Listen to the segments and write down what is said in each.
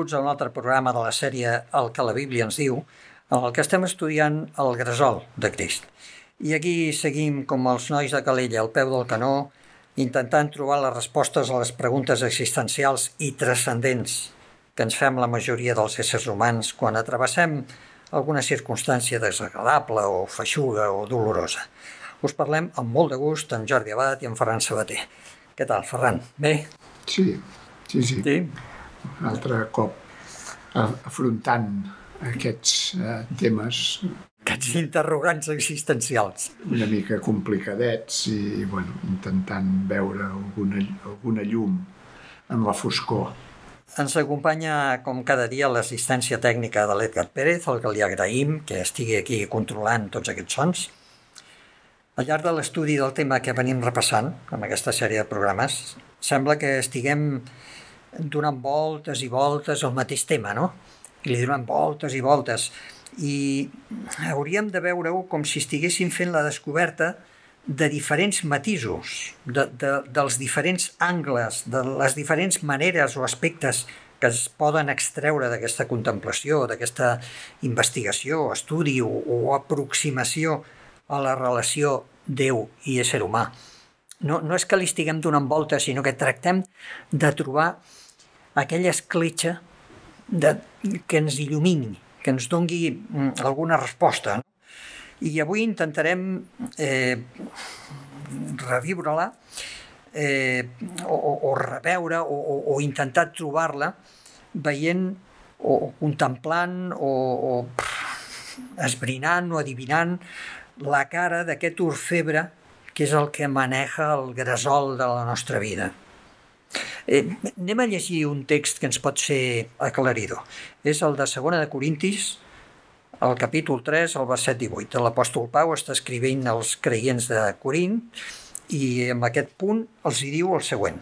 Benvinguts a un altre programa de la sèrie El que la Bíblia ens diu, en el que estem estudiant el gresol de Crist. I aquí seguim com els nois de Calella al peu del canó, intentant trobar les respostes a les preguntes existencials i transcendents que ens fem la majoria dels éssers humans quan atravessem alguna circumstància desagradable o feixuga o dolorosa. Us parlem amb molt de gust en Jordi Abad i en Ferran Sabater. Què tal, Ferran? Bé? Sí, sí, sí. Sí? un altre cop afrontant aquests eh, temes Aquests interrogants existencials. una mica complicadets i bueno, intentant veure alguna, alguna llum en la foscor. Ens acompanya, com cada dia, l'assistència tècnica de l'Edgar Pérez, el que li agraïm que estigui aquí controlant tots aquests sons. Al llarg de l'estudi del tema que venim repassant, amb aquesta sèrie de programes, sembla que estiguem donant voltes i voltes al mateix tema, no? I li donem voltes i voltes. I hauríem de veure-ho com si estiguéssim fent la descoberta de diferents matisos, de, de, dels diferents angles, de les diferents maneres o aspectes que es poden extreure d'aquesta contemplació, d'aquesta investigació, estudi o, o aproximació a la relació Déu i ésser humà. No, no és que li estiguem donant voltes, sinó que tractem de trobar aquella escletxa de, que ens il·lumini, que ens dongui mm, alguna resposta. No? I avui intentarem eh, reviure-la eh, o, o reveure o, o, o intentar trobar-la veient o, o contemplant o, o esbrinant o adivinant la cara d'aquest orfebre que és el que maneja el gresol de la nostra vida. Eh, anem a llegir un text que ens pot ser aclaridor. És el de segona de Corintis, al capítol 3, al verset 18. L'apòstol Pau està escrivint als creients de Corint i en aquest punt els hi diu el següent.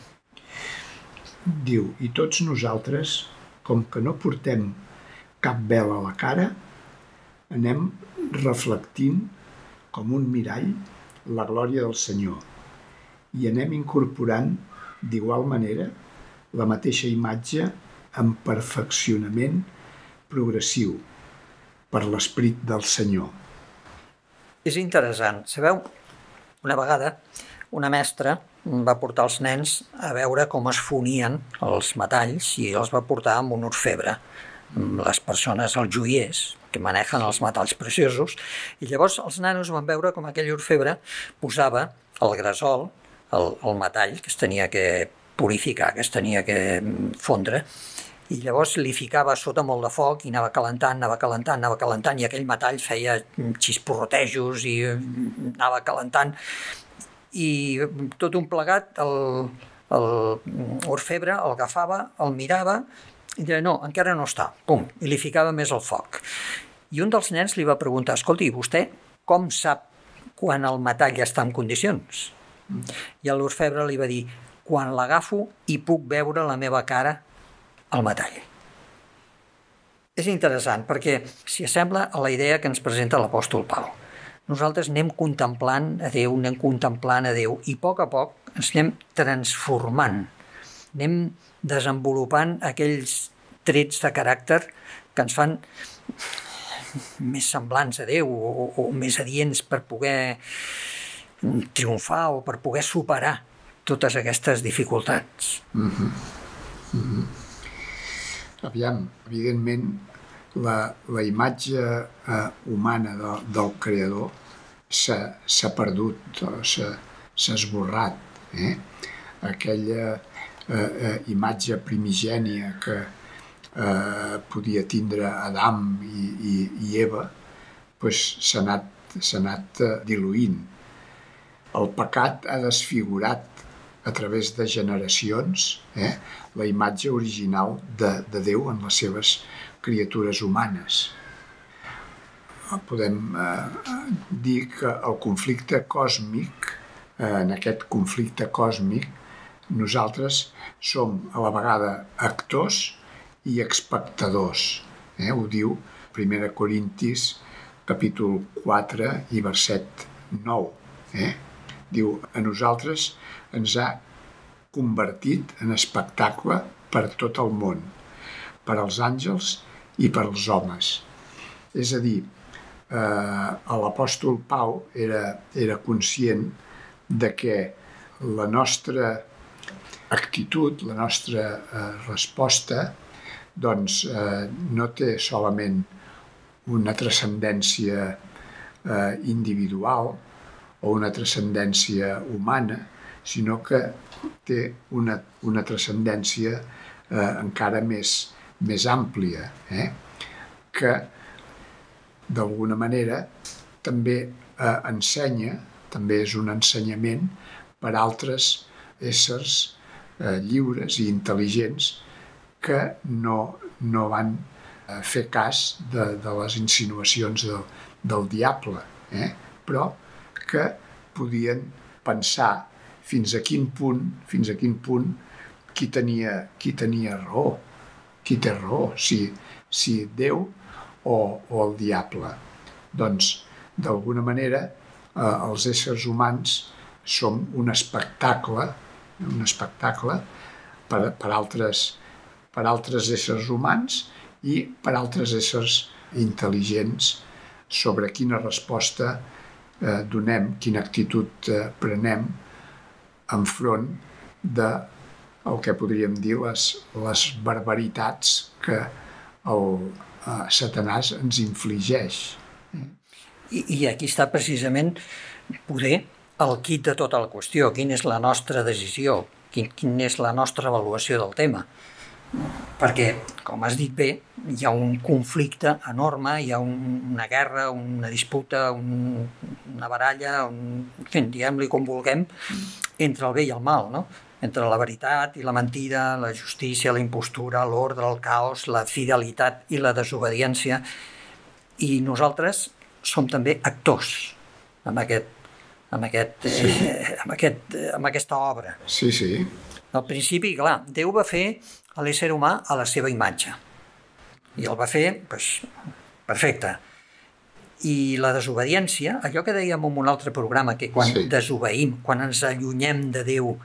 Diu, i tots nosaltres, com que no portem cap vel a la cara, anem reflectint com un mirall la glòria del Senyor i anem incorporant d'igual manera la mateixa imatge en perfeccionament progressiu per l'esperit del Senyor. És interessant. Sabeu, una vegada una mestra va portar els nens a veure com es fonien els metalls i els va portar amb un orfebre les persones, els joiers, que manegen els metalls preciosos, i llavors els nanos van veure com aquell orfebre posava el gresol el, el metall que es tenia que purificar, que es tenia que fondre, i llavors li ficava sota molt de foc i anava calentant, anava calentant, anava calentant i aquell metall feia xisporrotejos i anava calentant i tot un plegat el, el orfebre el agafava, el mirava i deia no, encara no està, pum, i li ficava més el foc. I un dels nens li va preguntar, escolti, vostè com sap quan el metall ja està en condicions? I l'orfebre li va dir, quan l'agafo i puc veure la meva cara al metall. És interessant perquè s'hi assembla a la idea que ens presenta l'apòstol Pau. Nosaltres anem contemplant a Déu, anem contemplant a Déu i a poc a poc ens anem transformant, anem desenvolupant aquells trets de caràcter que ens fan més semblants a Déu o, o, o més adients per poder triomfar o per poder superar totes aquestes dificultats. Mm -hmm. Mm -hmm. Aviam, evidentment, la, la imatge eh, humana de, del creador s'ha perdut, s'ha esborrat. Eh? Aquella eh, eh, imatge primigènia que eh, podia tindre Adam i, i, i Eva pues, s'ha anat, anat eh, diluint el pecat ha desfigurat a través de generacions eh, la imatge original de, de Déu en les seves criatures humanes. Podem eh, dir que el conflicte còsmic, eh, en aquest conflicte còsmic, nosaltres som a la vegada actors i espectadors. Eh? Ho diu 1 Corintis capítol 4 i verset 9. Eh? Diu, a nosaltres ens ha convertit en espectacle per tot el món, per als àngels i per als homes. És a dir, eh, l'apòstol Pau era, era conscient de que la nostra actitud, la nostra eh, resposta, doncs eh, no té solament una transcendència eh, individual o una transcendència humana, sinó que té una, una transcendència eh, encara més, més àmplia, eh? que d'alguna manera també eh, ensenya, també és un ensenyament per altres éssers eh, lliures i intel·ligents que no, no van eh, fer cas de, de les insinuacions del, del diable, eh? però que podien pensar fins a quin punt, fins a quin punt qui tenia, qui tenia raó, qui té raó, si, si Déu o, o el diable. Doncs, d'alguna manera, eh, els éssers humans som un espectacle, un espectacle per, per, altres, per altres éssers humans i per altres éssers intel·ligents sobre quina resposta eh, donem, quina actitud eh, prenem enfront de el que podríem dir les, les barbaritats que el eh, Satanàs ens infligeix. I, I aquí està precisament poder el kit de tota la qüestió, quina és la nostra decisió, quin, és la nostra avaluació del tema perquè, com has dit bé, hi ha un conflicte enorme, hi ha un, una guerra, una disputa, un, una baralla, un, en fi, diguem-li com vulguem, entre el bé i el mal, no? entre la veritat i la mentida, la justícia, la impostura, l'ordre, el caos, la fidelitat i la desobediència. I nosaltres som també actors amb, aquest, amb, aquest, sí. eh, amb, aquest, eh, amb aquesta obra. Sí, sí. Al principi, clar, Déu va fer a l'ésser humà a la seva imatge. I el va fer, doncs, perfecte. I la desobediència, allò que dèiem en un altre programa, que quan sí. desobeïm, quan ens allunyem de Déu,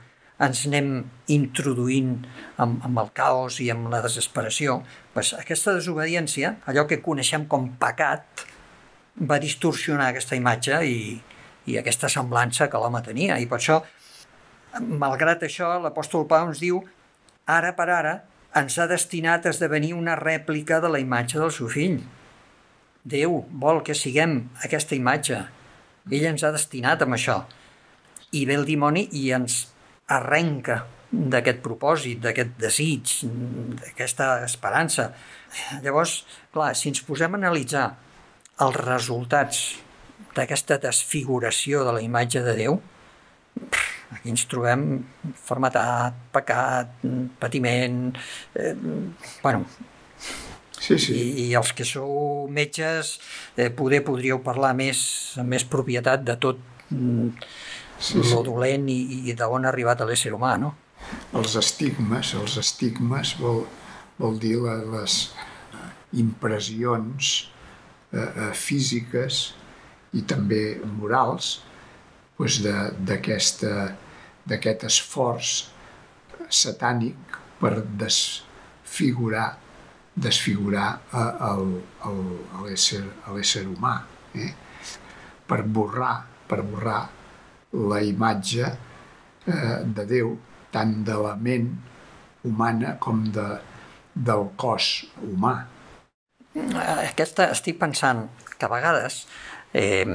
ens anem introduint amb, amb el caos i amb la desesperació, doncs aquesta desobediència, allò que coneixem com pecat, va distorsionar aquesta imatge i, i aquesta semblança que l'home tenia. I per això, malgrat això, l'apòstol Pau ens diu ara per ara, ens ha destinat a esdevenir una rèplica de la imatge del seu fill. Déu vol que siguem aquesta imatge. Ell ens ha destinat amb això. I ve el dimoni i ens arrenca d'aquest propòsit, d'aquest desig, d'aquesta esperança. Llavors, clar, si ens posem a analitzar els resultats d'aquesta desfiguració de la imatge de Déu, Aquí ens trobem fermetat, pecat, patiment... Eh, bueno, Sí, sí. I, I els que sou metges eh, poder podríeu parlar més amb més propietat de tot mm, sí, lo sí. dolent i, i d'on ha arribat a l'ésser humà, no? Els estigmes, els estigmes vol, vol dir la, les impressions eh, eh, físiques i també morals doncs d'aquest esforç satànic per desfigurar desfigurar l'ésser humà, eh? per borrar, per borrar la imatge eh, de Déu, tant de la ment humana com de, del cos humà. Aquesta, estic pensant que a vegades eh,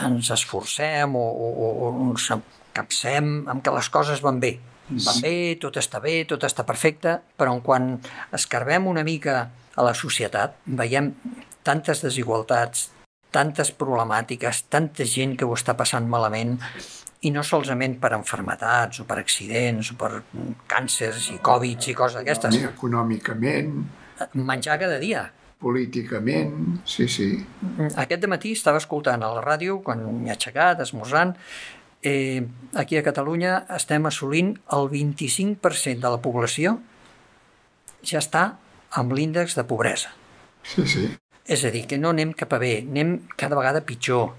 ens esforcem o, o, o ens capcem amb que les coses van bé. Van bé, tot està bé, tot està perfecte, però quan escarbem una mica a la societat, veiem tantes desigualtats, tantes problemàtiques, tanta gent que ho està passant malament, i no solament per enfermetats o per accidents o per càncers i Covid i coses d'aquestes. Econòmicament. Menjar cada dia políticament, sí, sí. Aquest matí estava escoltant a la ràdio, quan m'he aixecat, esmorzant, eh, aquí a Catalunya estem assolint el 25% de la població ja està amb l'índex de pobresa. Sí, sí. És a dir, que no anem cap a bé, anem cada vegada pitjor.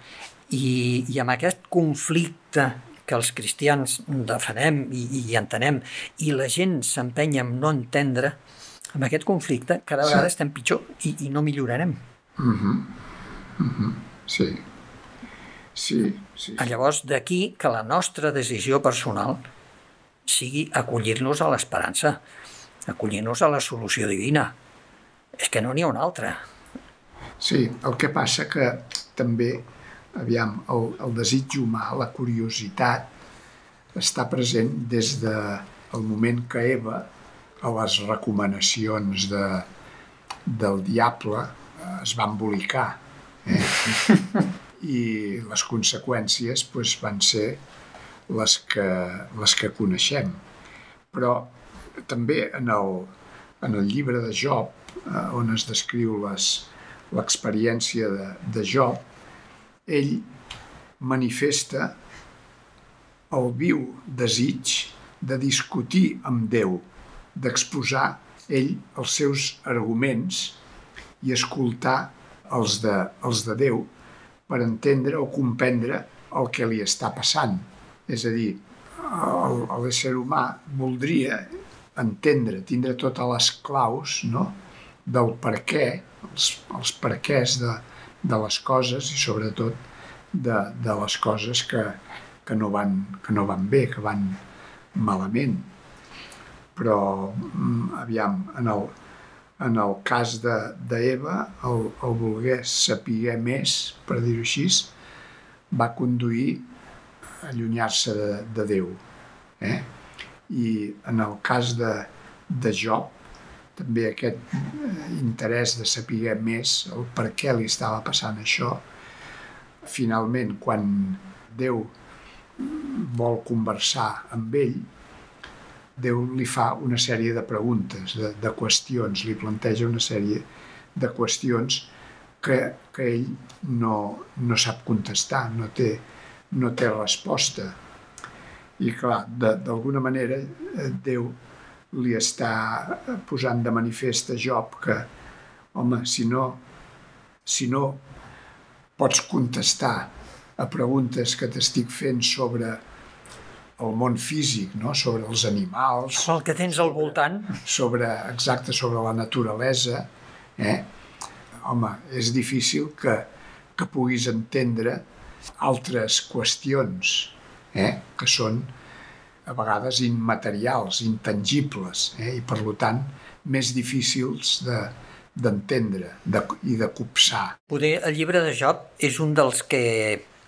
I, i amb aquest conflicte que els cristians defenem i, i entenem i la gent s'empenya en no entendre, amb aquest conflicte cada vegada Sí. estem pitjor i, i no millorarem. Sí. Sí, sí. Ah, Llavors, d'aquí que la nostra decisió personal sigui acollir-nos a l'esperança, acollir-nos a la solució divina. És que no n'hi ha una altra. Sí, el que passa que també, aviam, el, el desig humà, la curiositat, està present des de el moment que Eva, a les recomanacions de, del diable, eh, es va embolicar. Eh? I les conseqüències doncs, van ser les que, les que coneixem. Però també en el, en el llibre de Job, eh, on es descriu l'experiència de, de Job, ell manifesta el viu desig de discutir amb Déu, d'exposar ell els seus arguments i escoltar els de, els de Déu per entendre o comprendre el que li està passant. És a dir, l'ésser humà voldria entendre, tindre totes les claus no? del per què, els, els perquès de, de les coses i sobretot de, de les coses que, que, no van, que no van bé, que van malament. Però, mm, aviam, en el, en el cas d'Eva, de, d'Eva, el, el voler saber més, per dir-ho així, va conduir a allunyar-se de, de Déu. Eh? I en el cas de, de Job, també aquest eh, interès de saber més el per què li estava passant això, finalment, quan Déu vol conversar amb ell, Déu li fa una sèrie de preguntes, de, de qüestions, li planteja una sèrie de qüestions que, que ell no, no sap contestar, no té, no té resposta. I clar, d'alguna manera eh, Déu li està posant de manifest a Job que, home, si no, si no pots contestar a preguntes que t'estic fent sobre el món físic, no? sobre els animals, El que tens al voltant, sobre, exacte, sobre la naturalesa, eh? home, és difícil que, que puguis entendre altres qüestions eh? que són a vegades immaterials, intangibles, eh? i per tant més difícils de d'entendre de, i de copsar. poder el llibre de Job és un dels que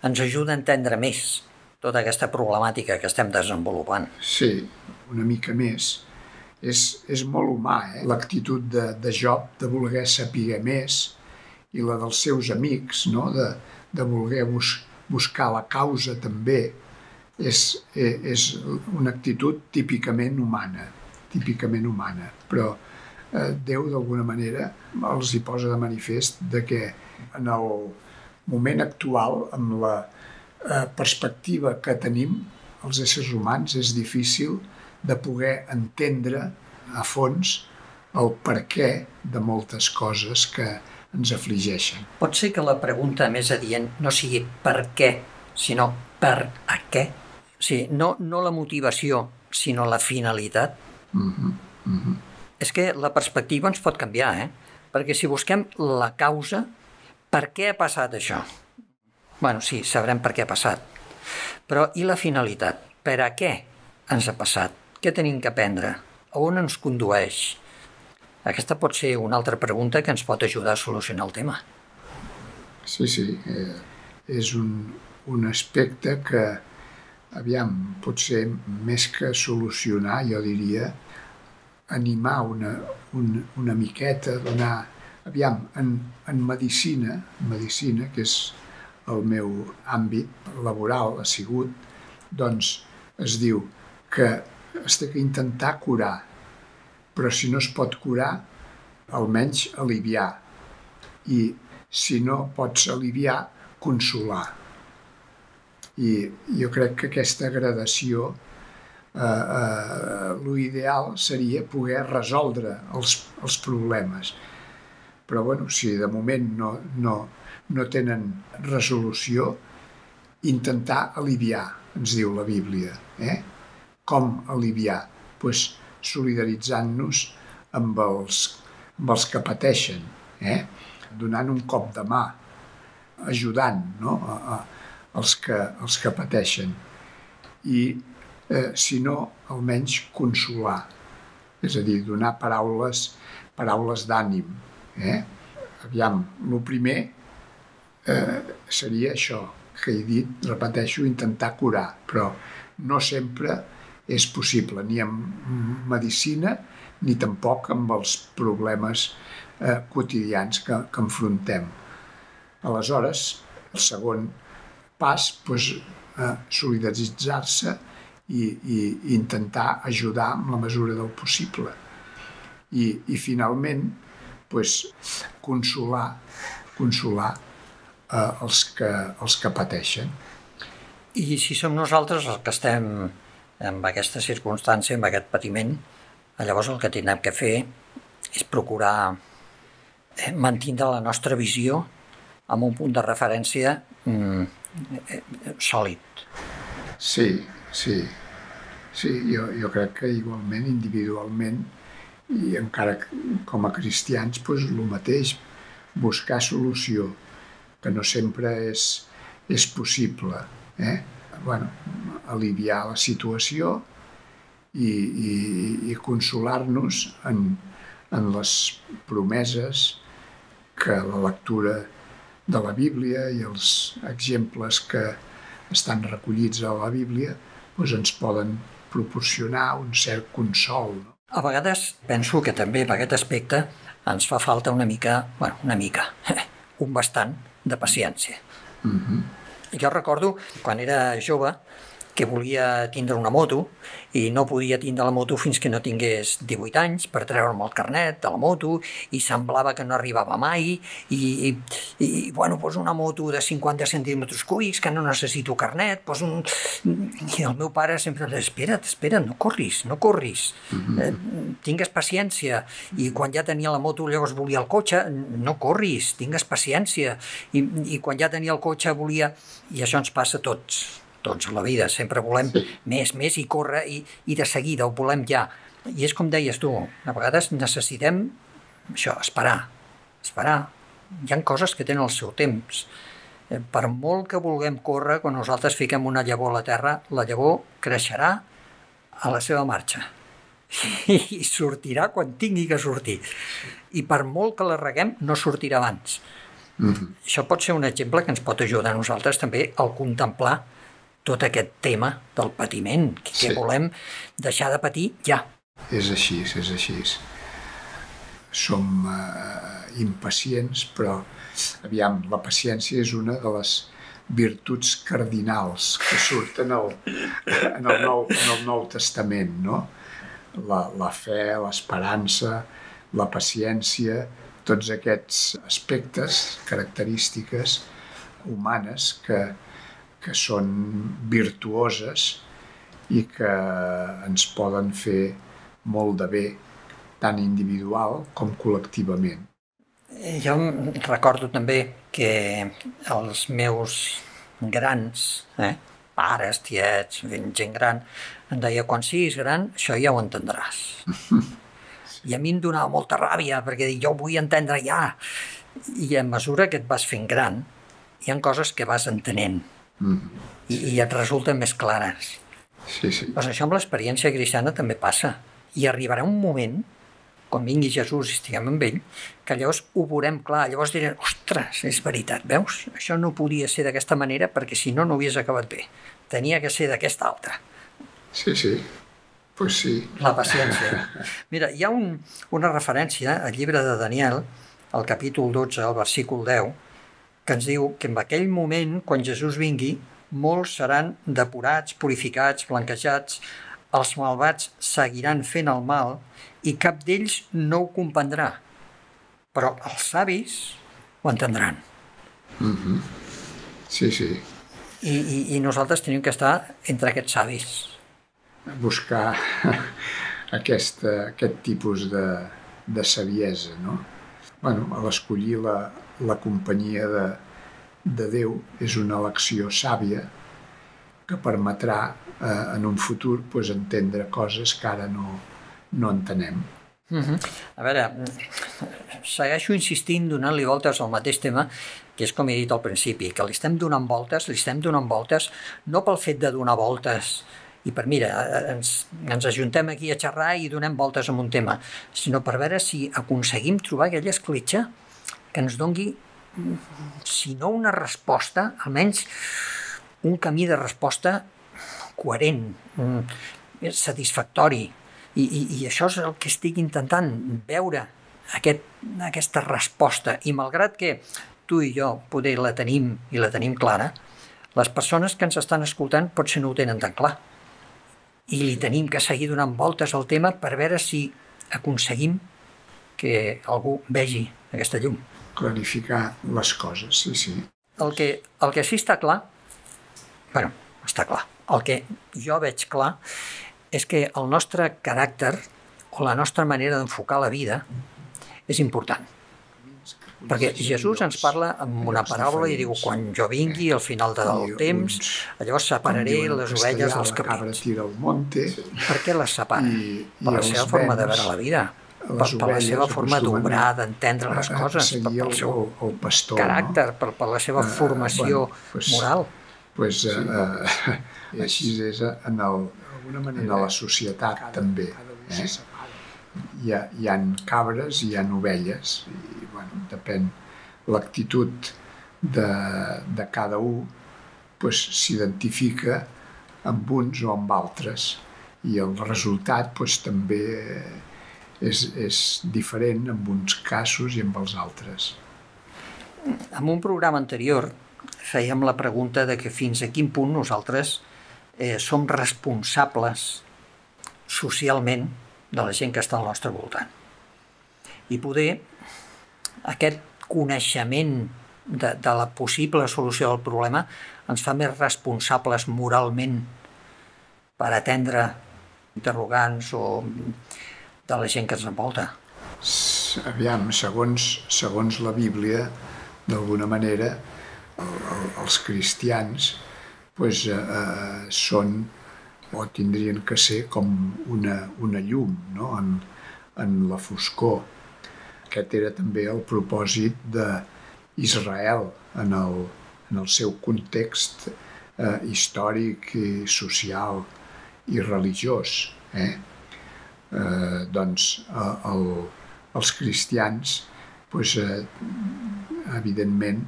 ens ajuda a entendre més tota aquesta problemàtica que estem desenvolupant. Sí, una mica més. És, és molt humà, eh? l'actitud de, de Job de voler saber més i la dels seus amics, no? de, de voler bus, buscar la causa també, és, eh, és una actitud típicament humana, típicament humana, però eh, Déu d'alguna manera els hi posa de manifest de que en el moment actual, amb la perspectiva que tenim els éssers humans, és difícil de poder entendre a fons el per què de moltes coses que ens afligeixen. Pot ser que la pregunta més adient no sigui per què, sinó per a què. O sigui, no, no la motivació, sinó la finalitat. És que la perspectiva ens pot canviar, eh? Perquè si busquem la causa, per què ha passat això? Bueno, sí, sabrem per què ha passat. Però i la finalitat? Per a què ens ha passat? Què tenim que aprendre? A on ens condueix? Aquesta pot ser una altra pregunta que ens pot ajudar a solucionar el tema. Sí, sí, eh, és un, un aspecte que, aviam, potser més que solucionar, jo diria, animar una, un, una miqueta, donar... Aviam, en, en medicina, medicina, que és el meu àmbit laboral, ha sigut, doncs es diu que es té que intentar curar, però si no es pot curar, almenys aliviar. I si no pots aliviar, consolar. I jo crec que aquesta gradació, eh, eh, l'ideal seria poder resoldre els, els problemes. Però bueno, si de moment no, no, no tenen resolució, intentar aliviar, ens diu la Bíblia. Eh? Com aliviar? Pues solidaritzant-nos amb els, amb els que pateixen, eh? donant un cop de mà, ajudant no? a, a, els, que, els que pateixen. I, eh, si no, almenys consolar, és a dir, donar paraules, paraules d'ànim. Eh? Aviam, el primer eh, seria això que he dit, repeteixo, intentar curar, però no sempre és possible, ni amb medicina ni tampoc amb els problemes eh, quotidians que, que enfrontem. Aleshores, el segon pas, doncs, eh, solidaritzar-se i, i, intentar ajudar en la mesura del possible. I, i finalment, doncs, consolar, consolar eh, els, que, els que pateixen. I si som nosaltres els que estem en aquesta circumstància, amb aquest patiment, llavors el que tindrem que fer és procurar eh, mantenir la nostra visió amb un punt de referència mm, eh, sòlid. Sí, sí. Sí, jo, jo crec que igualment, individualment, i encara com a cristians, doncs el mateix, buscar solució, que no sempre és, és possible. Eh? bueno, aliviar la situació i, i, i consolar-nos en, en les promeses que la lectura de la Bíblia i els exemples que estan recollits a la Bíblia doncs ens poden proporcionar un cert consol. No? A vegades penso que també en aquest aspecte ens fa falta una mica, bueno, una mica, un bastant de paciència. Mm -hmm jo recordo, quan era jove, que volia tindre una moto i no podia tindre la moto fins que no tingués 18 anys per treure'm el carnet de la moto i semblava que no arribava mai i, i, i bueno, doncs una moto de 50 centímetres cúbics que no necessito carnet doncs un... i el meu pare sempre deia espera't, espera't, no corris, no corris mm -hmm. eh, tingues paciència i quan ja tenia la moto llavors volia el cotxe no corris, tingues paciència i, i quan ja tenia el cotxe volia i això ens passa a tots a la vida, sempre volem sí. més, més i córrer i, i de seguida ho volem ja. I és com deies tu, a vegades necessitem això, esperar, esperar. Hi han coses que tenen el seu temps. Eh, per molt que vulguem córrer, quan nosaltres fiquem una llavor a la terra, la llavor creixerà a la seva marxa i sortirà quan tingui que sortir. I per molt que la reguem, no sortirà abans. Mm -hmm. Això pot ser un exemple que ens pot ajudar a nosaltres també al contemplar tot aquest tema del patiment, que, sí. que volem deixar de patir ja. És així, és així. Som eh, impacients, però aviam, la paciència és una de les virtuts cardinals que surten el, en, el nou, en el Nou Testament, no? La, la fe, l'esperança, la paciència, tots aquests aspectes, característiques humanes que, que són virtuoses i que ens poden fer molt de bé, tant individual com col·lectivament. Jo recordo també que els meus grans, eh, pares, tiets, gent gran, em deia, quan siguis gran, això ja ho entendràs. I a mi em donava molta ràbia, perquè jo ho vull entendre ja. I a mesura que et vas fent gran, hi han coses que vas entenent Mm. I, I et resulten més clares. Sí, sí. Doncs això amb l'experiència cristiana també passa. I arribarà un moment, quan vingui Jesús i estiguem amb ell, que llavors ho veurem clar. Llavors direm, ostres, és veritat, veus? Això no podia ser d'aquesta manera perquè si no, no havies acabat bé. Tenia que ser d'aquesta altra. Sí, sí. Pues sí. La paciència. Mira, hi ha un, una referència al llibre de Daniel, al capítol 12, al versícul 10, que ens diu que en aquell moment, quan Jesús vingui, molts seran depurats, purificats, blanquejats, els malvats seguiran fent el mal i cap d'ells no ho comprendrà. Però els savis ho entendran. Mm -hmm. Sí, sí. I, i, I nosaltres tenim que estar entre aquests savis. Buscar aquest, aquest tipus de, de saviesa, no? bueno, a l'escollir la, la companyia de, de Déu és una elecció sàvia que permetrà eh, en un futur pues, entendre coses que ara no, no entenem. Uh -huh. A veure, segueixo insistint donant-li voltes al mateix tema, que és com he dit al principi, que li estem donant voltes, li estem donant voltes, no pel fet de donar voltes i per, mira, ens, ens ajuntem aquí a xerrar i donem voltes en un tema, sinó per veure si aconseguim trobar aquella escletxa que ens dongui, si no una resposta, almenys un camí de resposta coherent, satisfactori, i, i, I això és el que estic intentant veure, aquest, aquesta resposta. I malgrat que tu i jo poder la tenim i la tenim clara, les persones que ens estan escoltant potser no ho tenen tan clar. I li tenim que seguir donant voltes al tema per veure si aconseguim que algú vegi aquesta llum. Clarificar les coses, sí, sí. El que, el que sí està clar, bueno, està clar, el que jo veig clar és que el nostre caràcter o la nostra manera d'enfocar la vida és important. Perquè Jesús ens parla amb una paraula i diu quan jo vingui al final del temps, llavors separaré les ovelles dels cabrits. Per què les separa? Per la seva forma de veure la vida, per, per la seva forma d'obrar, d'entendre les coses, per, pel seu el, el pastor, caràcter, per, per la seva formació uh, bueno, pues, moral. Pues, uh, uh, així és en el, en la societat també. Eh? Hi, ha, hi ha cabres hi ha ovelles i bueno, depèn l'actitud de, de cada un pues, s'identifica amb uns o amb altres i el resultat pues, també és, és diferent en uns casos i en els altres. En un programa anterior fèiem la pregunta de que fins a quin punt nosaltres eh, som responsables socialment de la gent que està al nostre voltant. I poder aquest coneixement de, de la possible solució del problema ens fa més responsables moralment per atendre interrogants o de la gent que ens envolta. Aviam, segons, segons la Bíblia, d'alguna manera, el, el, els cristians pues, eh, eh, són o tindrien que ser com una, una llum no? en, en la foscor. Aquest era també el propòsit d'Israel en el, en el seu context eh, històric i social i religiós. Eh? Eh, doncs el, els cristians pues, eh, evidentment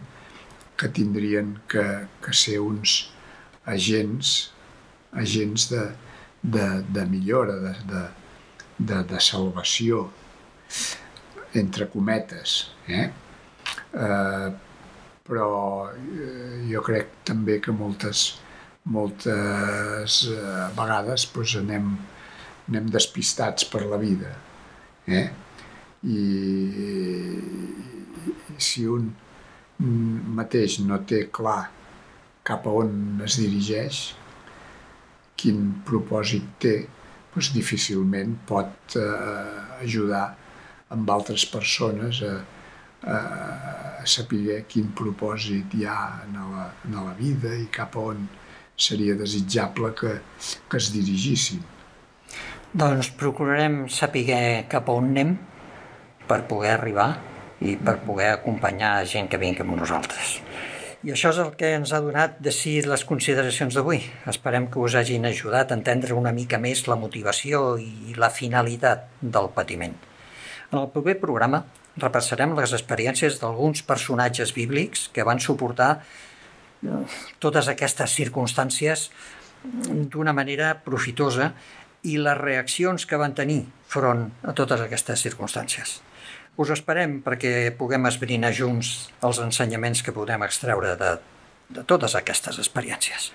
que tindrien que, que ser uns, agents, agents de, de, de millora, de, de, de, de salvació, entre cometes. Eh? Eh, però eh, jo crec també que moltes, moltes eh, vegades pues, anem, anem despistats per la vida. Eh? I, I si un mateix no té clar cap a on es dirigeix, quin propòsit té, doncs difícilment pot eh, ajudar amb altres persones a, a, a saber quin propòsit hi ha en la, en la vida i cap a on seria desitjable que, que es dirigissin. Doncs procurarem saber cap a on anem per poder arribar i per poder acompanyar gent que vingui amb nosaltres. I això és el que ens ha donat de si les consideracions d'avui. Esperem que us hagin ajudat a entendre una mica més la motivació i la finalitat del patiment. En el proper programa repassarem les experiències d'alguns personatges bíblics que van suportar eh, totes aquestes circumstàncies d'una manera profitosa i les reaccions que van tenir front a totes aquestes circumstàncies. Us esperem perquè puguem esbrinar junts els ensenyaments que podem extreure de, de totes aquestes experiències.